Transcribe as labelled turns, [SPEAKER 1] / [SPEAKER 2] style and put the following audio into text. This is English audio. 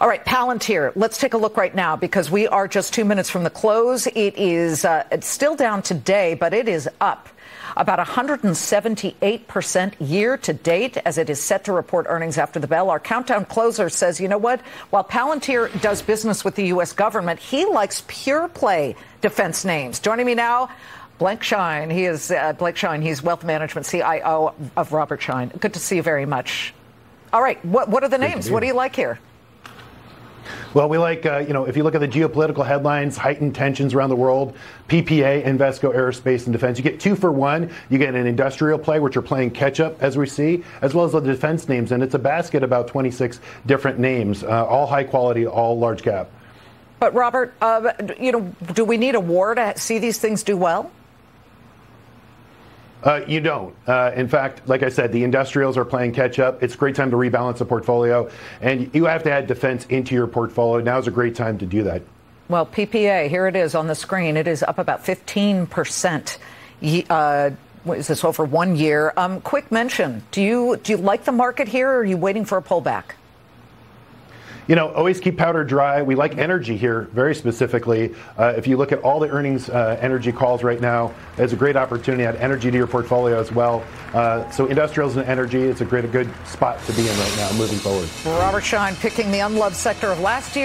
[SPEAKER 1] All right, Palantir. Let's take a look right now because we are just two minutes from the close. It is uh, it's still down today, but it is up about 178% year to date as it is set to report earnings after the bell. Our countdown closer says, you know what? While Palantir does business with the U.S. government, he likes pure play defense names. Joining me now, Blanke Schein. He is uh, Blanke Schein. He's wealth management CIO of Robert Schein. Good to see you very much. All right, what, what are the names? What do you like here?
[SPEAKER 2] Well, we like, uh, you know, if you look at the geopolitical headlines, heightened tensions around the world, PPA, Invesco, Aerospace and Defense, you get two for one. You get an industrial play, which are playing catch up, as we see, as well as the defense names. And it's a basket about 26 different names, uh, all high quality, all large cap.
[SPEAKER 1] But, Robert, uh, you know, do we need a war to see these things do well?
[SPEAKER 2] Uh, you don't. Uh, in fact, like I said, the industrials are playing catch up. It's a great time to rebalance the portfolio, and you have to add defense into your portfolio. Now is a great time to do that.
[SPEAKER 1] Well, PPA, here it is on the screen. It is up about 15%. Uh, is this over one year? Um, quick mention: Do you do you like the market here, or are you waiting for a pullback?
[SPEAKER 2] You know, always keep powder dry. We like energy here very specifically. Uh, if you look at all the earnings uh, energy calls right now, it's a great opportunity to add energy to your portfolio as well. Uh, so industrials and energy is a great, a good spot to be in right now moving forward.
[SPEAKER 1] Robert Schein picking the unloved sector of last year.